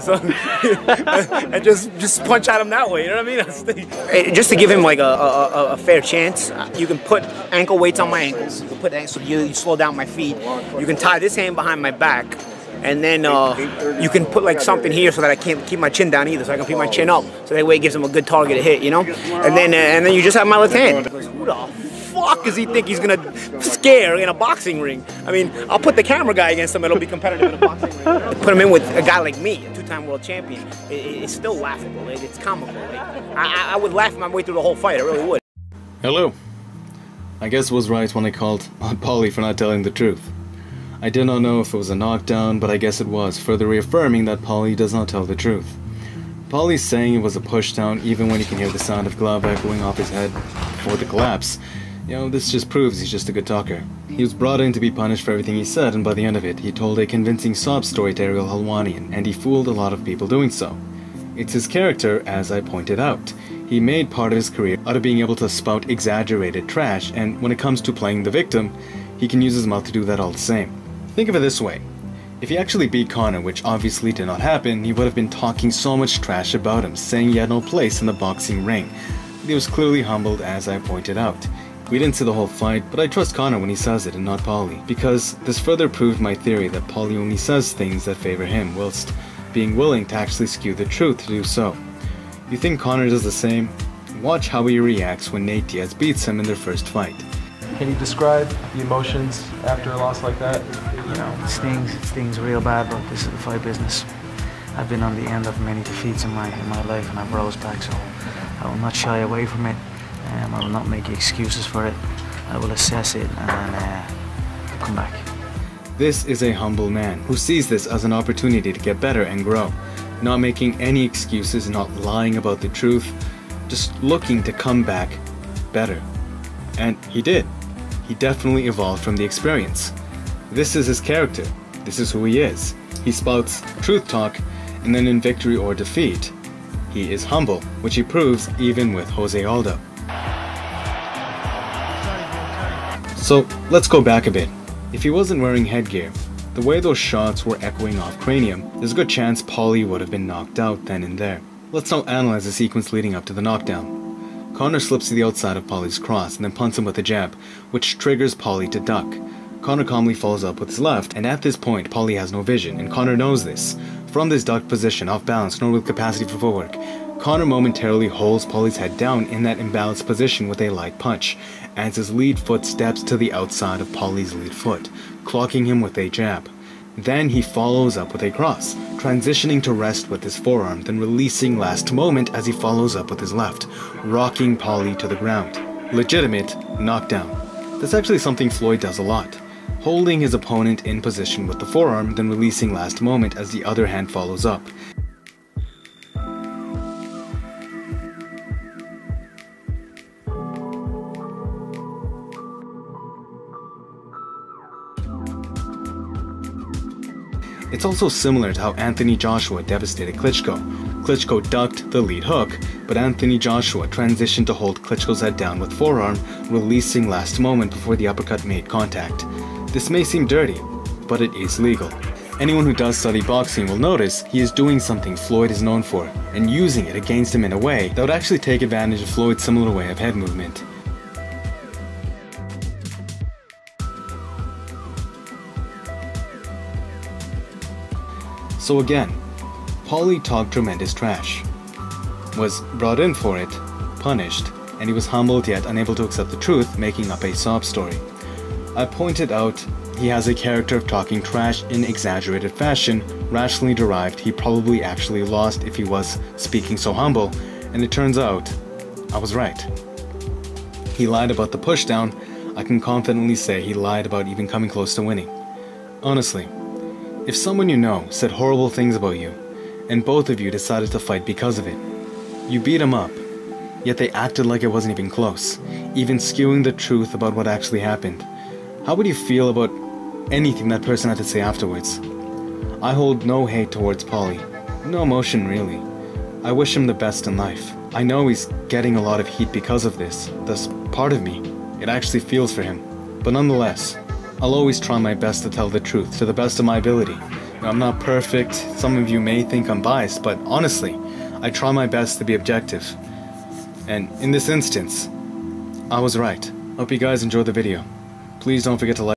so, and just just punch at him that way. You know what I mean? just to give him like a, a, a, fair chance, you can put ankle weights on my ankles. You can put so you, you slow down my feet. You can tie this hand behind my back, and then uh, you can put like something here so that I can't keep my chin down either, so I can keep my chin up, so that way it gives him a good target to hit, you know. And then uh, and then you just have my left hand. Who the fuck does he think he's gonna scare in a boxing ring? I mean, I'll put the camera guy against him, it'll be competitive in a boxing ring. Put him in with a guy like me, a two-time world champion, it, it's still laughable, it, it's comical. I, I would laugh my way through the whole fight, I really would. Hello. I guess was right when I called on Paulie for not telling the truth. I did not know if it was a knockdown, but I guess it was, further reaffirming that Paulie does not tell the truth. Paulie's saying it was a pushdown even when he can hear the sound of glove echoing off his head before the collapse, you know, this just proves he's just a good talker. He was brought in to be punished for everything he said, and by the end of it, he told a convincing sob story to Ariel Helwani, and he fooled a lot of people doing so. It's his character, as I pointed out. He made part of his career out of being able to spout exaggerated trash, and when it comes to playing the victim, he can use his mouth to do that all the same. Think of it this way. If he actually beat Conor, which obviously did not happen, he would have been talking so much trash about him, saying he had no place in the boxing ring. He was clearly humbled, as I pointed out. We didn't see the whole fight, but I trust Conor when he says it and not Paulie, because this further proved my theory that Paulie only says things that favor him, whilst being willing to actually skew the truth to do so. You think Conor does the same? Watch how he reacts when Nate Diaz beats him in their first fight. Can you describe the emotions after a loss like that? You know, it stings, it stings real bad, but this is the fight business. I've been on the end of many defeats in my in my life, and I've rose back, so I will not shy away from it. Um, I will not make excuses for it. I will assess it and uh, come back. This is a humble man who sees this as an opportunity to get better and grow, not making any excuses, not lying about the truth, just looking to come back better. And he did. He definitely evolved from the experience. This is his character. This is who he is. He spouts truth talk, and then in victory or defeat, he is humble, which he proves even with Jose Aldo. So let's go back a bit. If he wasn't wearing headgear, the way those shots were echoing off cranium, there's a good chance Paulie would have been knocked out then and there. Let's now analyze the sequence leading up to the knockdown. Conor slips to the outside of Paulie's cross and then punts him with a jab, which triggers Paulie to duck. Conor calmly follows up with his left, and at this point, Paulie has no vision, and Conor knows this. From this ducked position, off balance, nor with capacity for footwork, Conor momentarily holds Paulie's head down in that imbalanced position with a light punch, as his lead foot steps to the outside of Paulie's lead foot, clocking him with a jab. Then he follows up with a cross, transitioning to rest with his forearm, then releasing last moment as he follows up with his left, rocking Paulie to the ground. Legitimate knockdown. That's actually something Floyd does a lot. Holding his opponent in position with the forearm, then releasing last moment as the other hand follows up. It's also similar to how Anthony Joshua devastated Klitschko. Klitschko ducked the lead hook, but Anthony Joshua transitioned to hold Klitschko's head down with forearm, releasing last moment before the uppercut made contact. This may seem dirty, but it is legal. Anyone who does study boxing will notice he is doing something Floyd is known for, and using it against him in a way that would actually take advantage of Floyd's similar way of head movement. So again, Paulie talked tremendous trash, was brought in for it, punished, and he was humbled yet unable to accept the truth, making up a sob story. I pointed out he has a character of talking trash in exaggerated fashion, rationally derived he probably actually lost if he was speaking so humble, and it turns out I was right. He lied about the pushdown, I can confidently say he lied about even coming close to winning. Honestly, if someone you know said horrible things about you, and both of you decided to fight because of it, you beat them up, yet they acted like it wasn't even close, even skewing the truth about what actually happened. How would you feel about anything that person had to say afterwards? I hold no hate towards Paulie, no emotion really. I wish him the best in life. I know he's getting a lot of heat because of this, thus part of me, it actually feels for him. But nonetheless, I'll always try my best to tell the truth to the best of my ability, I'm not perfect. Some of you may think I'm biased, but honestly, I try my best to be objective. And in this instance, I was right. Hope you guys enjoyed the video. Please don't forget to like.